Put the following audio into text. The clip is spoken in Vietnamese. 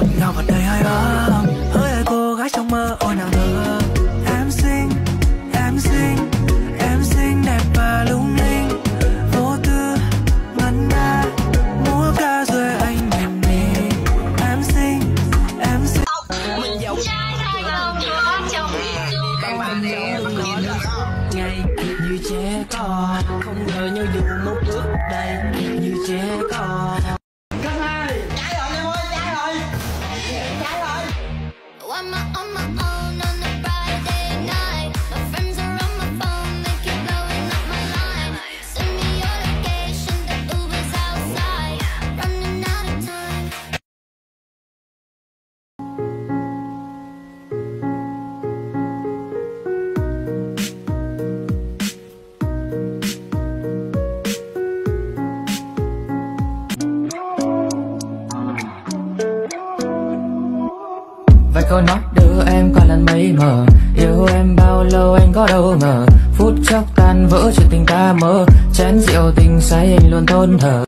ngọt ngào và đầy hơi ấm hỡi cô gái trong mơ ôi nàng thơ em xinh em xinh em xinh đẹp và lung linh. Vô tư ngân nga múa ca dưới anh nhìn mình. Em xinh em xinh. Mình giàu trai thay lòng hóa trong bạn bạn em ngày như trẻ con không ngờ nhau dù một bước đây như trẻ con. Oh, no, no. Vài câu nói đưa em qua lần mấy mờ. Yêu em bao lâu anh có đâu ngờ. Phút chốc tan vỡ chuyện tình ta mơ. Chén rượu tình say anh luôn thôn thờ.